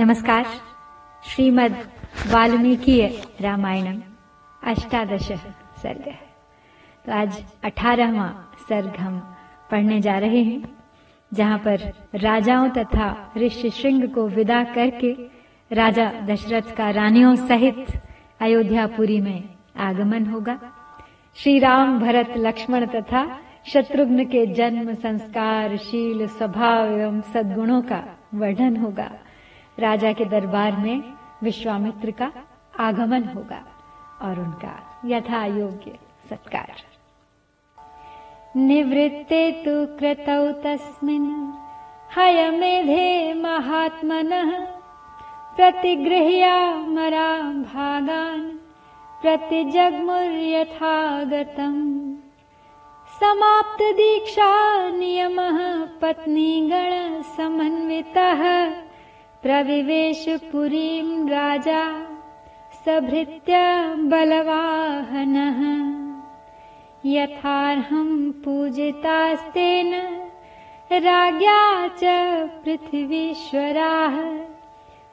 नमस्कार। श्रीमद् वाल्मीकि रामायणम अष्टादश सर्ग। तो आज अठारहवा सर्ग हम पढ़ने जा रहे हैं, जहाँ पर राजाओं तथा ऋषि श्रृंग को विदा करके राजा दशरथ का रानियों सहित अयोध्यापुरी में आगमन होगा। श्री राम भरत, लक्ष्मण तथा शत्रुघ्न के जन्म, संस्कार, शील, स्वभाव एवं सद्गुणों का वर्णन होगा। राजा के दरबार में विश्वामित्र का आगमन होगा और उनका यथा योग्य सत्कार। निवृत्ते तु कृतौ तस्मिन् हयमेधे महात्मनः प्रतिगृह्यामरा भागान् प्रतिजग्मुर्यथागतम्। समाप्तदीक्षा नियमः पत्नीगणसमन्वितः प्रविवेश पुरीं राजा सभृत्य बलवाहनः। यथार्हं पूजितास्तेन राज्ञा च पृथिवीश्वराः।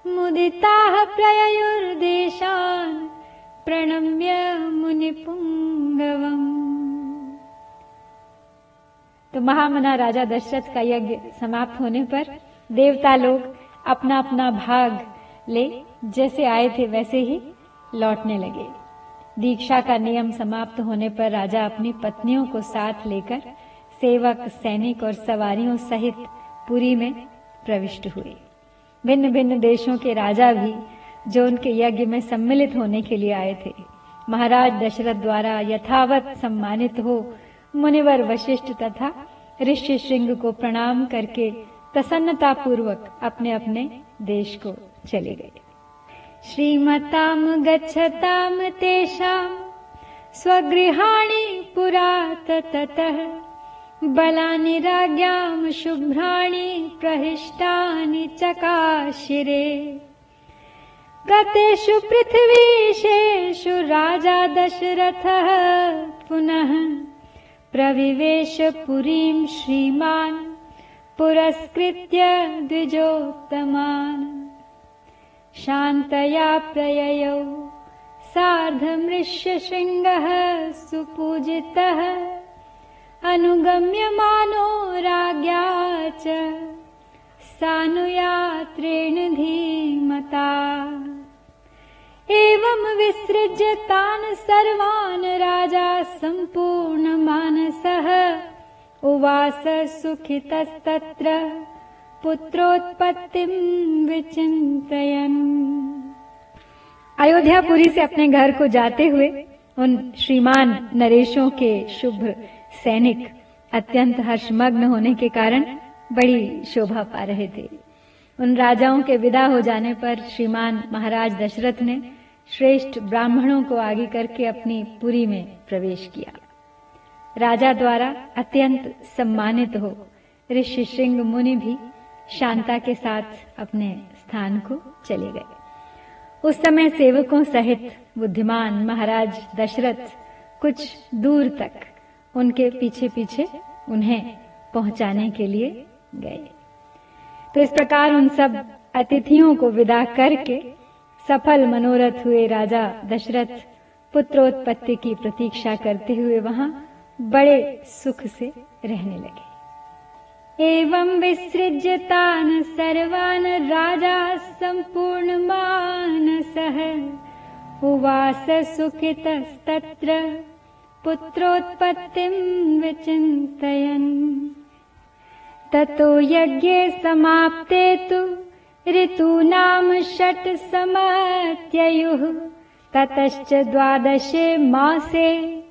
मुदिताः प्रययुर्देशान् प्रणम्य मुनिपुङ्गवम्। तो महामना राजा दशरथ का यज्ञ समाप्त होने पर देवता लोग अपना अपना भाग ले, जैसे आए थे वैसे ही लौटने लगे। दीक्षा का नियम समाप्त होने पर राजा अपनी पत्नियों को साथ लेकर सेवक, सैनिक और सवारियों सहित पुरी में प्रविष्ट हुए। भिन्न भिन्न देशों के राजा भी जो उनके यज्ञ में सम्मिलित होने के लिए आए थे, महाराज दशरथ द्वारा यथावत सम्मानित हो मुनिवर वशिष्ठ तथा ऋषि श्रृंग को प्रणाम करके प्रसन्नता पूर्वक अपने अपने देश को चले गए। श्रीमताम गच्छताम तेषाम स्वगृहाणि पुरा ततः बलानि राज्ञां शुभ्राणि प्रहिष्टानि चकाशिरे। गतेषु पृथ्वीशेषु राजा दशरथः पुनः प्रविवेश पुरीं श्रीमान् पुरस्कृत्य द्विजोत्तमान्। शान्तया प्रययौ सार्धमृष्यशृङ्गः सुपूजितः अनुगम्यमानो राज्ञा च सानुयात्रेण धीमता। एवं विसृज्य तान् सर्वान् राजा सम्पूर्णमानसः उवास सुखितस्तत्र पुत्रोत्पत्तिं विचिन्तयन्। अयोध्यापुरी से अपने घर को जाते हुए उन श्रीमान नरेशों के शुभ सैनिक अत्यंत हर्षमग्न होने के कारण बड़ी शोभा पा रहे थे। उन राजाओं के विदा हो जाने पर श्रीमान महाराज दशरथ ने श्रेष्ठ ब्राह्मणों को आगे करके अपनी पुरी में प्रवेश किया। राजा द्वारा अत्यंत सम्मानित हो। ऋषि श्रृंग मुनि भी शांता के साथ अपने स्थान को चले गए। उस समय सेवकों सहित बुद्धिमान महाराज दशरथ कुछ दूर तक उनके पीछे पीछे उन्हें पहुँचाने के लिए गए। तो इस प्रकार उन सब अतिथियों को विदा करके सफल मनोरथ हुए राजा दशरथ पुत्रोत्पत्ति की प्रतीक्षा करते हुए वहाँ बड़े सुख से रहने लगे। एवं विसृज्य तान सर्वान राजा संपूर्ण मानसः उवास सुखितस्तत्र पुत्रोत्पत्तिं विचिन्तयन्। ततो यज्ञे समाप्ते तु ऋतूनां षट् समत्ययुः ततश्च द्वादशे मासे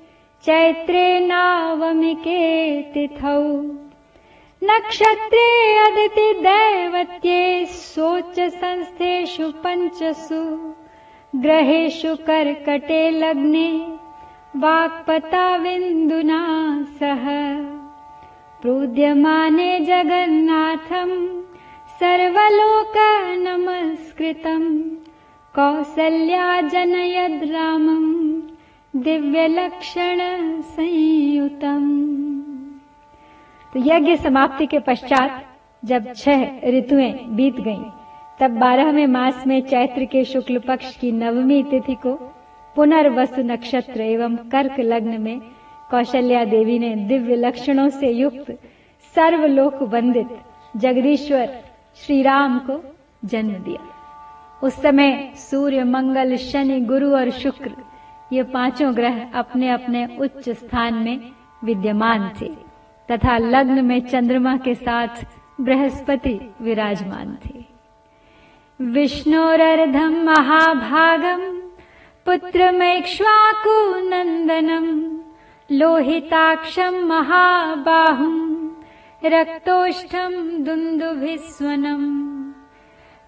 चैत्रे नावमिके तिथौ नक्षत्रे अदिति दैवत्ये शोच संस्थेषु पञ्चसु। ग्रहेषु कर्कटे लग्ने वाक्पताविन्दुना सह। प्रूद्यमाने जगन्नाथम् सर्वलोकनमस्कृतम् कौसल्या जनयद् रामम् दिव्य संयुतम। तो यज्ञ समाप्ति के पश्चात जब छह ऋतुएँ बीत गईं, तब बारहवें मास में चैत्र के शुक्ल पक्ष की नवमी तिथि को पुनर्वसु नक्षत्र एवं कर्क लग्न में कौशल्या देवी ने दिव्य लक्षणों से युक्त सर्वलोक वंदित जगदीश्वर श्री राम को जन्म दिया। उस समय सूर्य मंगल शनि गुरु और शुक्र ये पाँचों ग्रह अपने अपने उच्च स्थान में विद्यमान थे, तथा लग्न में चंद्रमा के साथ बृहस्पति विराजमान थे। विष्णोरर्धम महाभागम पुत्रमैक्ष्वाकुनन्दनम् लोहिताक्षम् महाबाहुम् रक्तोष्ठम् दुन्दुभिस्वनम्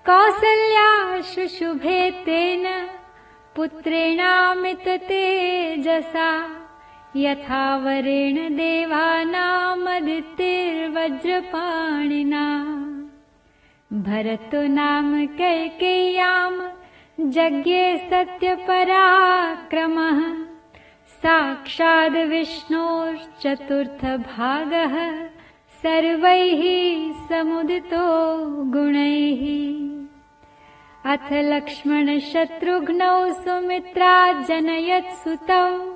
कौसल्या शुशुभे तेन पुत्रेणामित तेजसा यथा वरेण देवानामदितिर्वज्रपाणिना भरतो नाम कैकेय्याम् यज्ञे सत्यपराक्रमः। साक्षाद् विष्णोश्चतुर्थभागः सर्वैः समुदितो गुणैः अथ लक्ष्मणशत्रुघ्नौ सुमित्रा जनयत्सुतौ।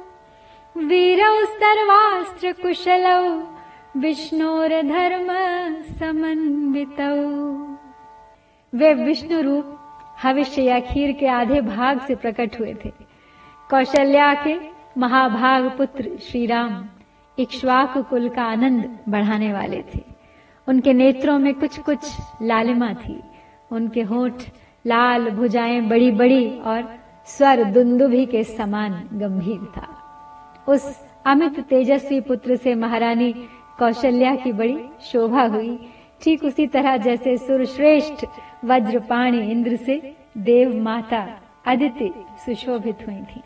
वीरौ सर्वास्त्रकुशलौ, विष्णोर्धर्म समन्वितौ। वे विष्णु रूप भविष्य या खीर के आधे भाग से प्रकट हुए थे। कौशल्या के महाभाग पुत्र श्री राम इक्ष्वाक कुल का आनंद बढ़ाने वाले थे। उनके नेत्रों में कुछ कुछ लालिमा थी। उनके होठ लाल भुजाएँ बड़ी बड़ी और स्वर दुंदुभी के समान गंभीर था। उस अमित तेजस्वी पुत्र से महारानी कौशल्या की बड़ी शोभा हुई। ठीक उसी तरह जैसे सुरश्रेष्ठ वज्रपाणी इंद्र से देव माता अदिति सुशोभित हुई थी।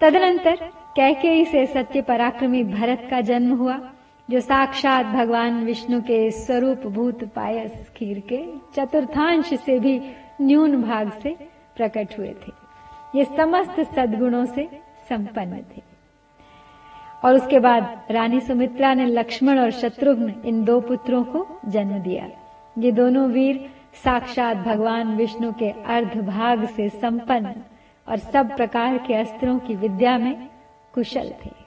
तदनंतर कैकेयी से सत्य पराक्रमी भरत का जन्म हुआ। जो साक्षात भगवान विष्णु के स्वरूप भूत पायस खीर के चतुर्थांश से भी न्यून भाग से प्रकट हुए थे। ये समस्त सद्गुणों से संपन्न थे। और उसके बाद रानी सुमित्रा ने लक्ष्मण और शत्रुघ्न इन दो पुत्रों को जन्म दिया। ये दोनों वीर साक्षात भगवान विष्णु के अर्ध भाग से संपन्न और सब प्रकार के अस्त्रों की विद्या में कुशल थे।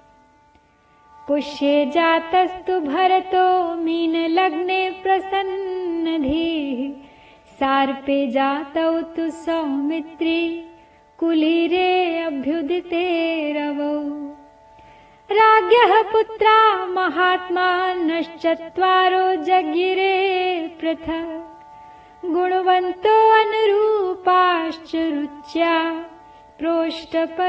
पुष्ये जातस्तु भरतो मीन लग्ने प्रसन्न धी सार्पे जातौ तु सौमित्री कुलीरे अभ्युदिते रवौ। राज्ञः पुत्रा महात्मानश्चत्वारो जगिरे पृथक्। गुणवन्तो अनुरूपाश्च रुच्या प्रोष्टपदोपमाः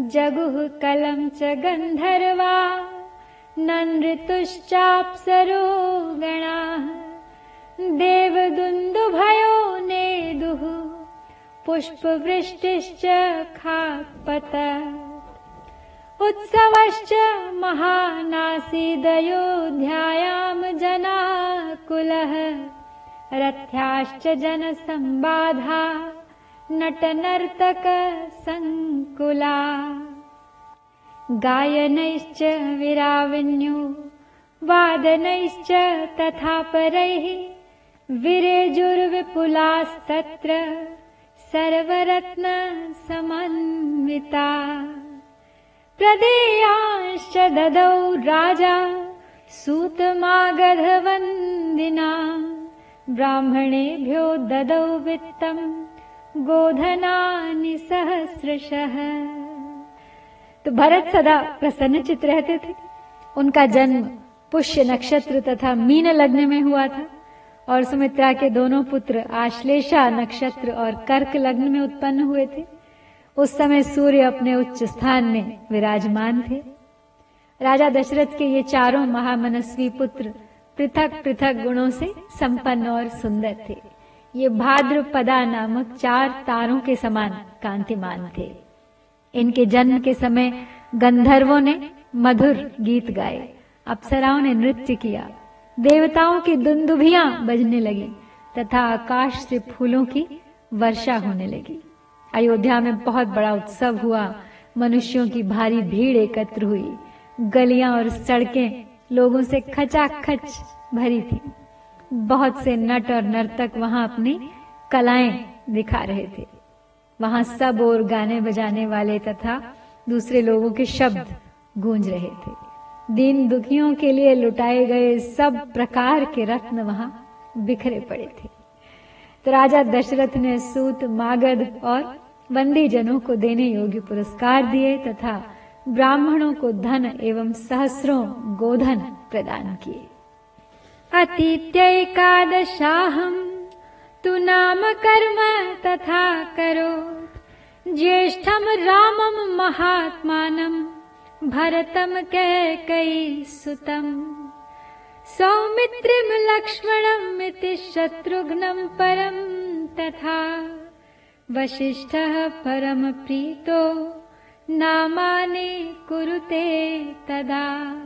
जगुः कलम् च गन्धर्वा ननृतुश्चाप्सरो गणाः देवदुन्दुभयो नेदुः पुष्पवृष्टिश्च खापत। उत्सवश्च महानासीदयोध्यायाम् जनाकुलः रथ्याश्च जनसम्बाधा नटनर्तकसङ्कुला गायनैश्च विराविन्यो वादनैश्च तथा परैः विरेजुर्विपुलास्तत्र सर्वरत्न समन्विता। प्रदेयांश्च ददौ राजा सूतमागधवन्दिना। ब्राह्मणेभ्यो ददौ वित्तम् गोधनानि सहस्रशः। तो भरत सदा प्रसन्नचित रहते थे। उनका जन्म पुष्य नक्षत्र तथा मीन लग्न में हुआ था। और सुमित्रा के दोनों पुत्र आश्लेषा नक्षत्र और कर्क लग्न में उत्पन्न हुए थे। उस समय सूर्य अपने उच्च स्थान में विराजमान थे। राजा दशरथ के ये चारों महामनस्वी पुत्र पृथक पृथक गुणों से संपन्न और सुंदर थे। ये भाद्रपदा नामक चार तारों के समान कांतिमान थे। इनके जन्म के समय गंधर्वों ने मधुर गीत गाए, अप्सराओं ने नृत्य किया, देवताओं की दुंदुभियाँ बजने लगी, तथा आकाश से फूलों की वर्षा होने लगी। अयोध्या में बहुत बड़ा उत्सव हुआ। मनुष्यों की भारी भीड़ एकत्र हुई। गलियाँ और सड़कें लोगों से खचाखच भरी थी। बहुत से नट और नर्तक वहाँ अपनी कलाएँ दिखा रहे थे। वहाँ सब और गाने बजाने वाले तथा दूसरे लोगों के शब्द गूंज रहे थे। दीन दुखियों के लिए लुटाए गए सब प्रकार के रत्न वहाँ बिखरे पड़े थे। तो राजा दशरथ ने सूत, मागध और बंदी जनों को देने योग्य पुरस्कार दिए तथा ब्राह्मणों को धन एवं सहस्रों गोधन प्रदान किए। अतीत्यैकादशाहम् तु नाम कर्म तथा करो। ज्येष्ठं रामं महात्मानं भरतं कैकयि सुतम्। लक्ष्मणम् इति शत्रुघ्नं परं तथा। वसिष्ठः परमप्रीतो नामानि कुरुते तदा।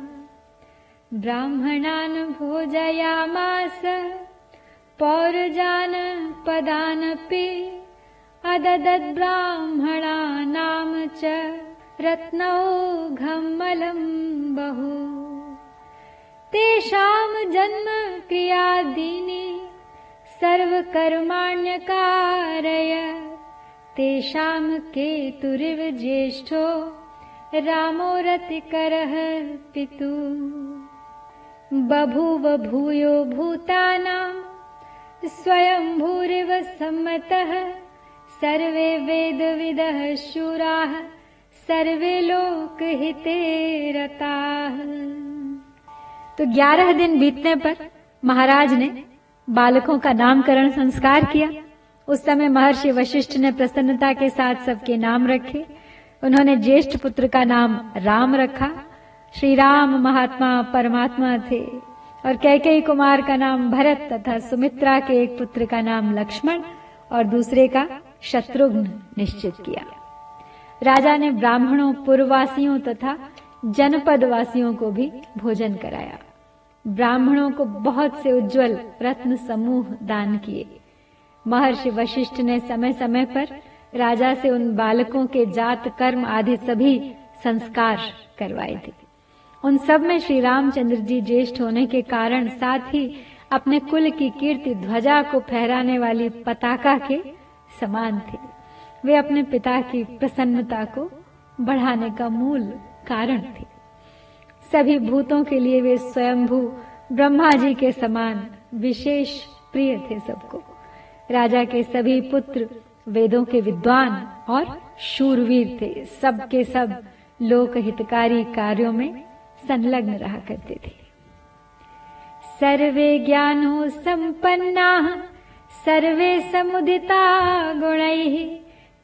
ब्राह्मणान् भोजयामास पौरजान पदानपि अददद्ब्राह्मणानां च रत्नौघमलं बहु। तेषां जन्म क्रियादीनि सर्वकर्माण्यकारय तेषां केतुरिव ज्येष्ठो रामो रतिकरः पितु बभूव भूयो भूतानां, स्वयंभूरिव सम्मतः, सर्वे वेदविदः शूराः, सर्वे लोकहिते रताः तो ग्यारह दिन बीतने पर महाराज ने बालकों का नामकरण संस्कार किया। उस समय महर्षि वशिष्ठ ने प्रसन्नता के साथ सबके नाम रखे। उन्होंने ज्येष्ठ पुत्र का नाम राम रखा। श्री राम महात्मा परमात्मा थे और कैकेयी कुमार का नाम भरत तथा सुमित्रा के एक पुत्र का नाम लक्ष्मण और दूसरे का शत्रुघ्न निश्चित किया। राजा ने ब्राह्मणों, पूर्ववासियों तथा जनपद वासियों को भी भोजन कराया। ब्राह्मणों को बहुत से उज्जवल रत्न समूह दान किए। महर्षि वशिष्ठ ने समय समय पर राजा से उन बालकों के जात, कर्म आदि सभी संस्कार करवाए थे। उन सब में श्री रामचंद्र जी ज्येष्ठ होने के कारण साथ ही अपने कुल की कीर्ति ध्वजा को फहराने वाली पताका के समान थे। वे अपने पिता की प्रसन्नता को बढ़ाने का मूल कारण थे। सभी भूतों के लिए वे स्वयंभू ब्रह्मा जी के समान विशेष प्रिय थे सबको। राजा के सभी पुत्र, वेदों के विद्वान और शूरवीर थे। सब के सब लोक हितकारी कार्यों में संलग्न रहा करते थे। सर्वे ज्ञानो संपन्ना सर्वे समुदिता गुणैः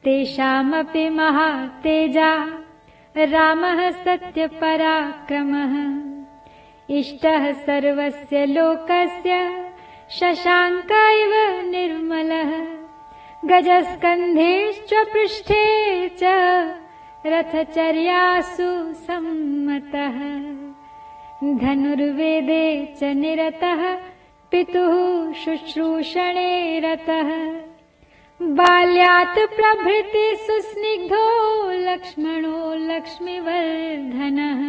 तेषामपि महातेजा रामः सत्यपराक्रमः। इष्टः सर्वस्य लोकस्य शशाङ्क इव निर्मलः। गजस्कन्धेश्च पृष्ठे च रथचर्यासु सम्मतः। धनुर्वेदे च निरतः पितुः शुश्रूषणे रतः। बाल्यात् प्रभृति सुस्निग्धो लक्ष्मणो लक्ष्मीवर्धनः।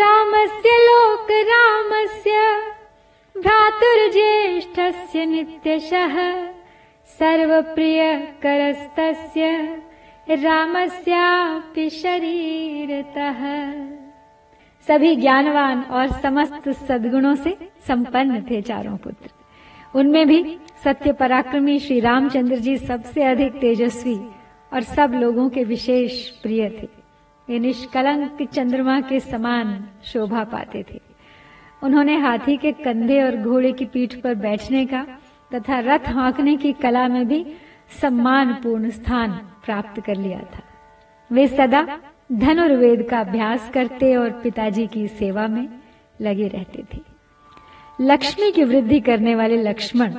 रामस्य लोकरामस्य भ्रातुर्ज्येष्ठस्य नित्यशः। सर्वप्रियकरस्तस्य रामस्यापि शरीरतः। सभी ज्ञानवान और समस्त सद्गुणों से संपन्न थे चारों पुत्र। उनमें भी सत्य पराक्रमी श्री रामचंद्र जी सबसे अधिक तेजस्वी और सब लोगों के विशेष प्रिय थे। वे निष्कलंक चंद्रमा के समान शोभा पाते थे। उन्होंने हाथी के कंधे और घोड़े की पीठ पर बैठने का तथा रथ हाँकने की कला में भी सम्मानपूर्ण स्थान प्राप्त कर लिया था। वे सदा धनुर्वेद का अभ्यास करते और पिताजी की सेवा में लगे रहते थे। लक्ष्मी की वृद्धि करने वाले लक्ष्मण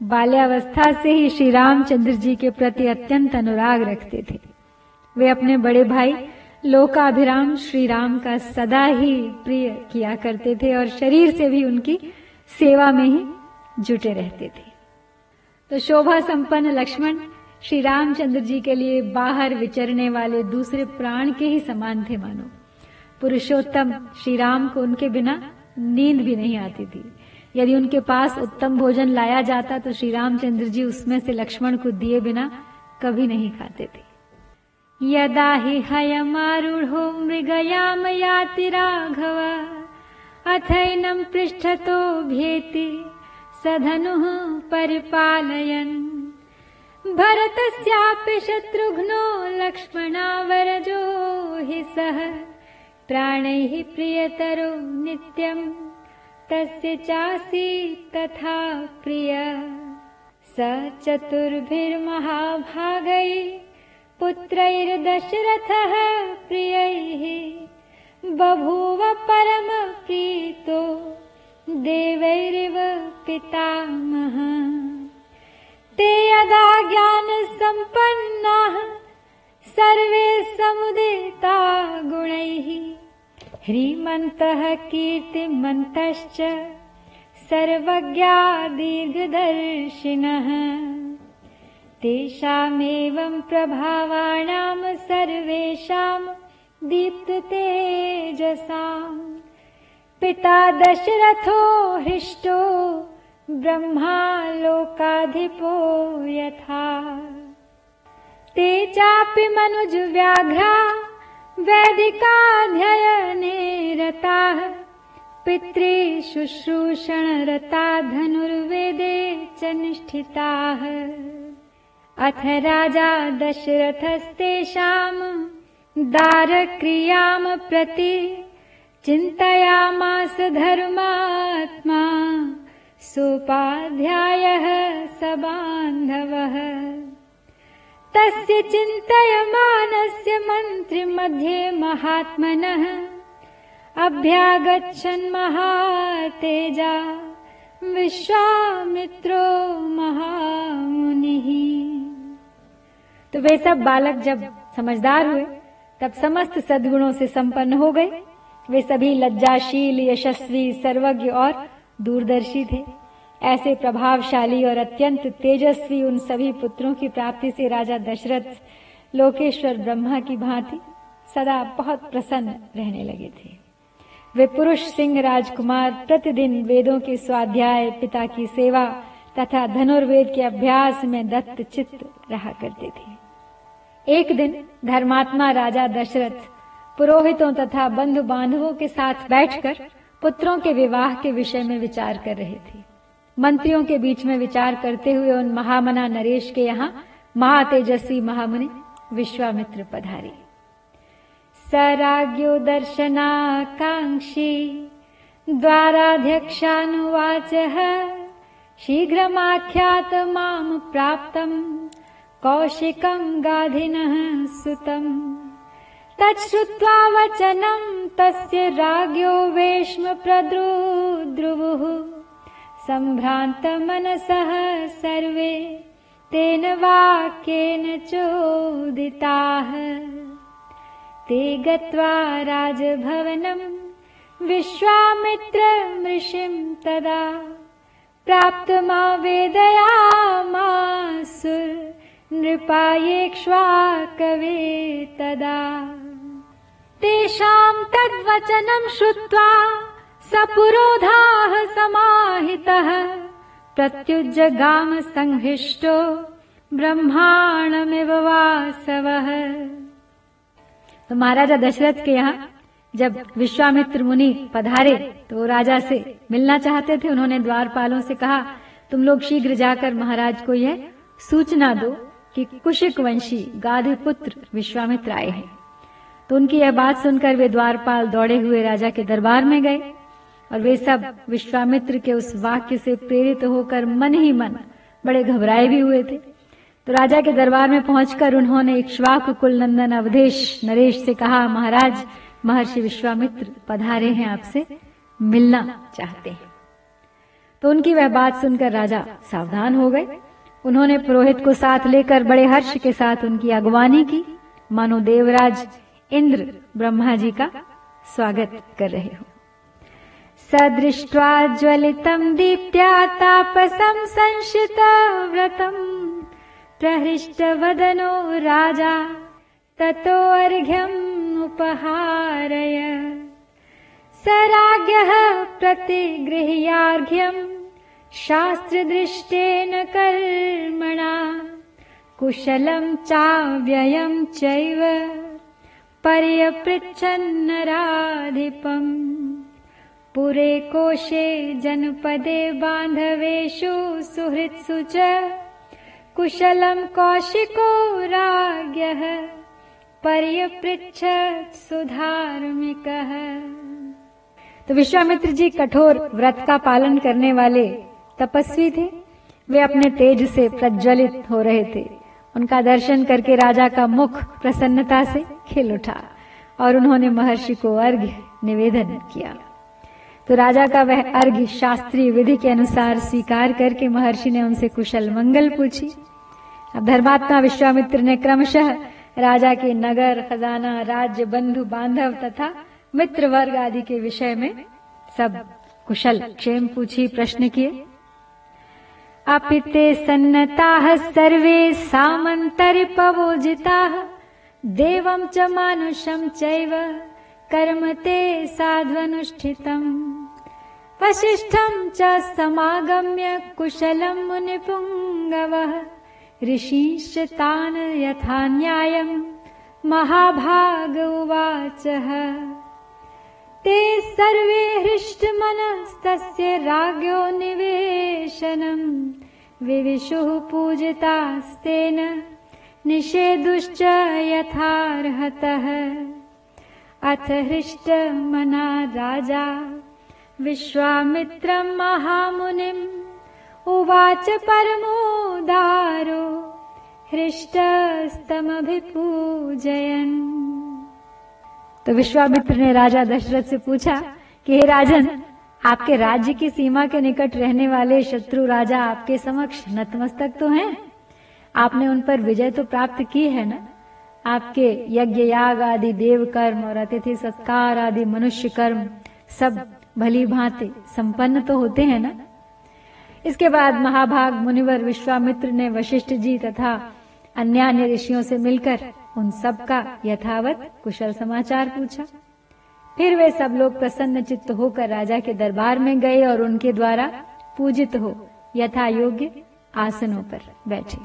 बाल्यावस्था से ही श्री रामचंद्र जी के प्रति अत्यंत अनुराग रखते थे। वे अपने बड़े भाई लोकाभिराम श्री राम का सदा ही प्रिय किया करते थे और शरीर से भी उनकी सेवा में ही जुटे रहते थे। तो शोभा संपन्न लक्ष्मण श्री रामचंद्र जी के लिए बाहर विचरने वाले दूसरे प्राण के ही समान थे मानो। पुरुषोत्तम श्री राम को उनके बिना नींद भी नहीं आती थी। यदि उनके पास उत्तम भोजन लाया जाता तो श्री रामचंद्र जी उसमें से लक्ष्मण को दिए बिना कभी नहीं खाते थे। यदा ही हि हयमारूढो मृगयाम याति राघव अथैनम् पृष्ठतो भेति, सधनुः परिपालयन्। भरतस्यापि शत्रुघ्नो लक्ष्मणावरजो हि सः प्राणैः प्रियतरो नित्यम् तस्य चासीत् तथा प्रिय। स चतुर्भिर्महाभागैः पुत्रैर्दशरथः प्रियैः। बभूव परमप्रीतो देवैरिव पितामह ते यदा ज्ञानसम्पन्नाः सर्वे समुदिता गुणैः। ह्रीमन्तः कीर्तिमन्तश्च सर्वज्ञा दीर्घदर्शिनः। तेषामेवं प्रभावाणां सर्वेषां दीप्ततेजसाम् पिता दशरथो हृष्टो ब्रह्मा लोकाधिपो यथा। ते चापि मनुजव्याघ्रा वैदिकाध्ययने रताः पितृ शुश्रूषणरता धनुर्वेदे च निष्ठिताः। अथ राजा दशरथस्तेषाम् दारक्रियाम् प्रति चिन्तयामास धर्मात्मा सोपाध्यायः स बान्धवः। तस्य चिन्तयमानस्य मन्त्रिमध्ये महात्मनः। अभ्यागच्छन् महातेजा विश्वामित्रो महामुनिः। तो वे सब बालक जब समझदार हुए, तब समस्त सद्गुणों से संपन्न हो गए। वे सभी लज्जाशील, यशस्वी, सर्वज्ञ और दूरदर्शी थे। ऐसे प्रभावशाली और अत्यंत तेजस्वी उन सभी पुत्रों की प्राप्ति से राजा दशरथ, लोकेश्वर ब्रह्मा की भांति सदा बहुत प्रसन्न रहने लगे थे। वे पुरुष सिंह राजकुमार प्रतिदिन वेदों के स्वाध्याय, पिता की सेवा तथा धनुर्वेद के अभ्यास में दत्त चित्त रहा करते थे। एक दिन धर्मात्मा राजा दशरथ पुरोहितों तथा बंधु बांधवों के साथ बैठकर पुत्रों के विवाह के विषय में विचार कर रहे थे। मंत्रियों के बीच में विचार करते हुए उन महामना नरेश के यहाँ महातेजस्वी महामुनि विश्वामित्र पधारे। दर्शनाकांक्षी, द्वाराध्यक्षानुवाच, शीघ्रमाख्यात माम प्राप्तम कौशिकम गाधिनः सुतम्। तच्छ्रुत्वा वचनं तस्य राज्ञो वेश्म प्रद्रुद्रुवुः सम्भ्रान्तमनसः सर्वे तेन वाक्येन चोदिताः। ते गत्वा राजभवनम् विश्वामित्रमृषिं तदा प्राप्तमा वेदयामासुर नृपायेक्ष्वाकवे तदा तेषाम् तद्वचनम् श्रुत्वा स पुरोधाः समाहितः। प्रत्युज्जगाम संहृष्टो ब्रह्माणमिव वासवः। तो महाराजा दशरथ के यहाँ जब विश्वामित्र मुनि पधारे तो राजा से मिलना चाहते थे, उन्होंने द्वारपालों से कहा, तुम लोग शीघ्र जाकर महाराज को यह सूचना दो कि कुशिक वंशी गाधे पुत्र विश्वामित्र आए हैं। तो उनकी यह बात सुनकर वे द्वारपाल दौड़े हुए राजा के दरबार में गए और वे सब विश्वामित्र के उस वाक्य से प्रेरित होकर मन ही मन बड़े घबराए भी हुए थे। तो राजा के दरबार में पहुंचकर उन्होंने इक्ष्वाकु कुल नंदन अवधेश नरेश से कहा, महाराज, महर्षि विश्वामित्र पधारे हैं आपसे, मिलना चाहते हैं। तो उनकी वह बात सुनकर राजा सावधान हो गए। उन्होंने पुरोहित को साथ लेकर बड़े हर्ष के साथ उनकी अगवानी की। मानो देवराज इंद्र ब्रह्मा जी का स्वागत कर रहे हो। सदृष्ट्वा ज्वलितम् दीप्त्या तापसम् संशितव्रतम् प्रहृष्टवदनो राजा ततोऽर्घ्यम् उपहारय। सराज्ञः प्रतिगृह्यार्घ्यम् शास्त्रदृष्टेन कर्मणा। कुशलम् चाव्ययम् चैव पर्यपृच्छन्नराधिपम्। पुरे कोशे जनपदे बान्धवेषु सुहृत्सु च कुशलम् कौशिको राज्ञः। पर्यपृच्छत् सुधार्मिकः। तो विश्वामित्र जी कठोर व्रत का पालन करने वाले तपस्वी थे। वे अपने तेज से प्रज्वलित हो रहे थे उनका दर्शन करके राजा का मुख प्रसन्नता से खिल उठा और उन्होंने महर्षि को अर्घ्य निवेदन किया। तो राजा का वह अर्घ्य शास्त्रीय विधि के अनुसार स्वीकार करके महर्षि ने उनसे कुशल मंगल पूछी। अब धर्मात्मा विश्वामित्र ने क्रमशः राजा के नगर, खजाना, राज्य, बंधु, बांधव तथा मित्र वर्ग आदि के विषय में सब कुशल क्षेम पूछी, प्रश्न किए। अपिते सन्नताः सर्वे सामन्तरिपवोजिताः देवं च मानुषं चैव कर्म ते साध्वनुष्ठितम् वसिष्ठं च समागम्य कुशलं मुनिपुङ्गवः। ऋषीश्च तान् यथा न्यायम् महाभाग उवाचः। ते सर्वे हृष्टमनस्तस्य राज्ञो निवेशनम् विविशुः पूजितास्तेन निषेधुश्च यथार्हतः। अथ हृष्टमना राजा विश्वामित्रम् महामुनिम् उवाच परमोदारो हृष्टस्तमभिपूजयन्। तो विश्वामित्र ने राजा दशरथ से पूछा कि हे राजन आपके राज्य की सीमा के निकट रहने वाले शत्रु राजा आपके समक्ष नतमस्तक तो हैं? आपने उन पर विजय तो प्राप्त की है ना? आपके यज्ञ याग आदि देव कर्म और अतिथि सत्कार आदि मनुष्य कर्म सब भली भांति संपन्न तो होते हैं ना? इसके बाद महाभाग मुनिवर विश्वामित्र ने वशिष्ठ जी तथा अन्य ऋषियों से मिलकर उन सब का यथावत कुशल समाचार पूछा। फिर वे सब लोग प्रसन्न चित्त होकर राजा के दरबार में गए और उनके द्वारा पूजित हो यथा योग्य आसनों पर बैठे।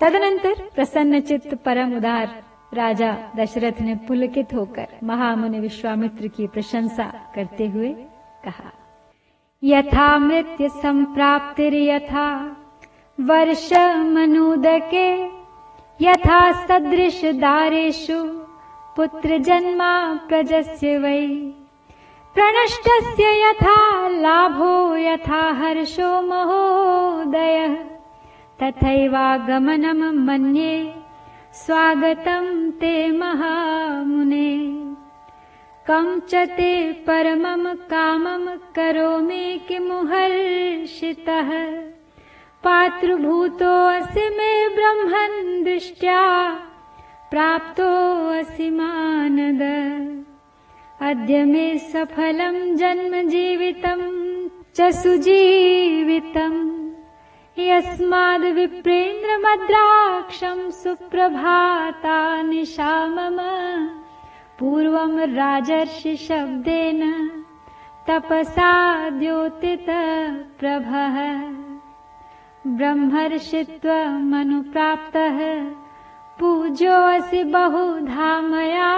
तदनंतर प्रसन्न चित्त परम उदार राजा दशरथ ने पुलकित होकर महामुनि विश्वामित्र की प्रशंसा करते हुए कहा यथा मृत्य संप्राप्तिर यथा वर्ष मनुदके यथा सदृश दारेषु पुत्र जन्मा प्रजस्य वै। प्रणष्टस्य यथा लाभो यथा हर्षो महोदयः। तथैवागमनम् मन्ये स्वागतं ते महामुने। कं च ते परमं कामं करोमि किमुहर्षितः पातृभूतोऽसि मे ब्रह्मन् दृष्ट्या प्राप्तोऽसि मानद। अद्य मे सफलं जन्म जीवितं च सुजीवितम् यस्माद् विप्रेन्द्रमद्राक्षं सुप्रभाता निशा मम पूर्वं राजर्षि शब्देन तपसा द्योतितप्रभः ब्रह्मर्षित्वमनुप्राप्तः पूज्योऽसि बहुधा मया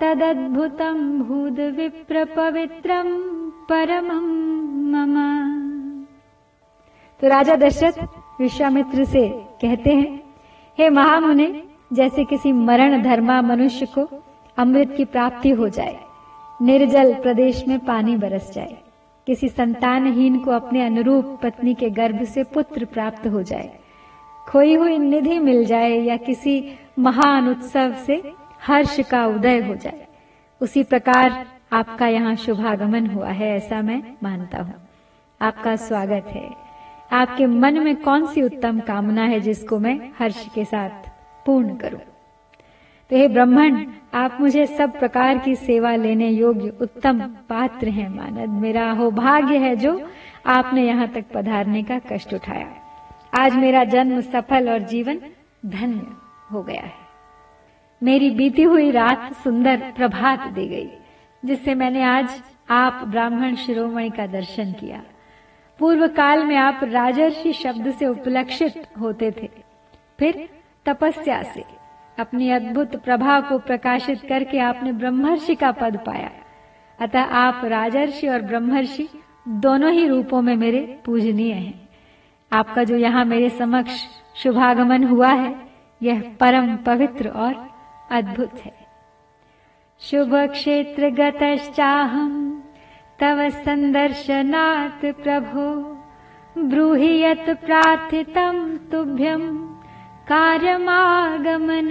तदद्भुतं भूदविप्रपवित्रं परमं मम। तो राजा दशरथ विश्वामित्र से कहते हैं, हे महामुनि, जैसे किसी मरण धर्मा मनुष्य को अमृत की प्राप्ति हो जाए, निर्जल प्रदेश में पानी बरस जाए, किसी संतानहीन को अपने अनुरूप पत्नी के गर्भ से पुत्र प्राप्त हो जाए खोई हुई निधि मिल जाए या किसी महान उत्सव से हर्ष का उदय हो जाए। उसी प्रकार आपका यहाँ शुभागमन हुआ है, ऐसा मैं मानता हूँ। आपका स्वागत है। आपके मन में कौन सी उत्तम कामना है जिसको मैं हर्ष के साथ पूर्ण करूँ? तो हे ब्रह्मण, आप मुझे सब प्रकार की सेवा लेने योग्य उत्तम पात्र हैं, मानद। मेरा हो भाग्य है जो आपने यहाँ तक पधारने का कष्ट उठाया। आज मेरा जन्म सफल और जीवन धन्य हो गया है। मेरी बीती हुई रात सुंदर प्रभात दे गई, जिससे मैंने आज आप ब्राह्मण शिरोमणि का दर्शन किया। पूर्व काल में आप राजर्षि शब्द से उपलक्षित होते थे। फिर तपस्या से अपनी अद्भुत प्रभा को प्रकाशित करके आपने ब्रह्मर्षि का पद पाया। अतः आप राजर्षि और ब्रह्मर्षि दोनों ही रूपों में मेरे पूजनीय हैं। आपका जो यहाँ मेरे समक्ष शुभागमन हुआ है, यह परम पवित्र और अद्भुत है। शुभ क्षेत्र गतश्चाहम तव संदर्शनात् प्रभो ब्रूहि यत् प्रार्थितं तुभ्यं, कार्यमागमन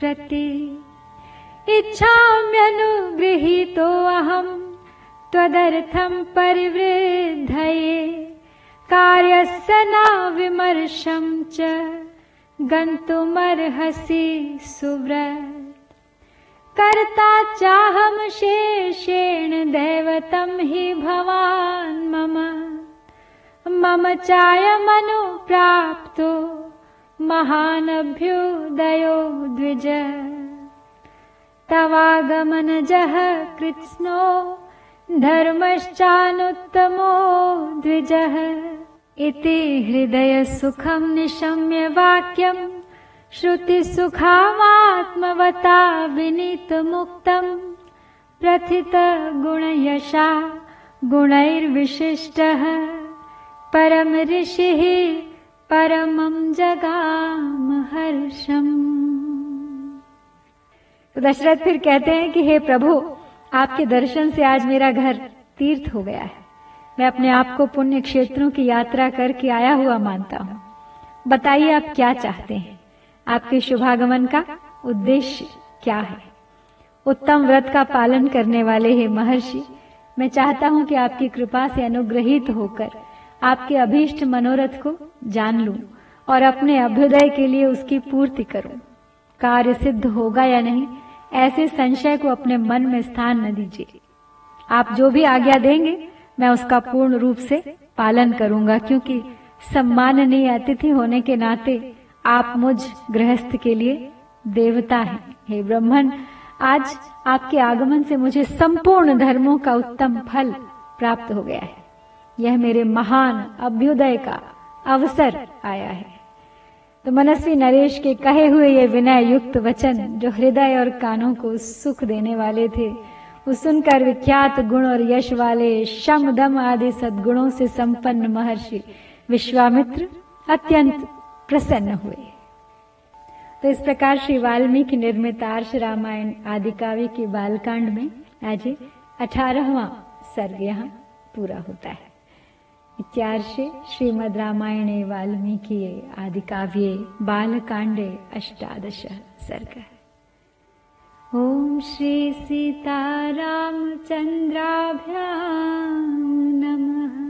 प्रति। इच्छाम्यनुगृहीतोऽहम् त्वदर्थं परिवृद्धये। कार्यस्य न विमर्शं च गन्तुमर्हसि सुव्रत। कर्ता चाहम शेषेण दैवतं हि भवान् मम। मम चायमनुप्राप्तो महानभ्युदयो द्विज। तवागमनजः कृत्स्नो धर्मश्चानुत्तमो द्विजः इति हृदयसुखं निशम्य वाक्यम श्रुति सुखावात्मता विनीत वाक्यम् श्रुतिसुखामात्मवता विनीतमुक्तम् प्रथितगुणयशा गुणैर्विशिष्टः, परम ऋषिः परमं जगाम हर्षम तो दशरथ फिर कहते हैं कि हे प्रभु, आपके दर्शन से आज मेरा घर तीर्थ हो गया है। मैं अपने आप को पुण्य क्षेत्रों की यात्रा करके आया हुआ मानता हूँ। बताइए आप क्या चाहते हैं? आपके शुभागमन का उद्देश्य क्या है? उत्तम व्रत का पालन करने वाले हे महर्षि, मैं चाहता हूँ कि आपकी कृपा से अनुग्रहित होकर आपके अभीष्ट मनोरथ को जान लूँ और अपने अभ्युदय के लिए उसकी पूर्ति करूँ। कार्य सिद्ध होगा या नहीं, ऐसे संशय को अपने मन में स्थान न दीजिए। आप जो भी आज्ञा देंगे मैं उसका पूर्ण रूप से पालन करूँगा, क्योंकि सम्माननीय अतिथि होने के नाते आप मुझ गृहस्थ के लिए देवता हैं। हे ब्रह्मन, आज आपके आगमन से मुझे संपूर्ण धर्मों का उत्तम फल प्राप्त हो गया है। यह मेरे महान अभ्युदय का अवसर आया है। तो मनस्वी नरेश के कहे हुए ये विनय युक्त वचन जो हृदय और कानों को सुख देने वाले थे वो सुनकर विख्यात गुण और यश वाले शम दम आदि सद्गुणों से संपन्न महर्षि विश्वामित्र अत्यंत प्रसन्न हुए। तो इस प्रकार श्री वाल्मीकि निर्मित आर्ष रामायण आदि काव्य के बालकांड में आज अठारहवा सर्ग यहाँ पूरा होता है। इत्यार्षे श्रीमद रामायणे वाल्मीकि आदि काव्ये बालकांडे अष्टादश सर्ग। ॐ श्रीसीतारामचन्द्राभ्या नमः।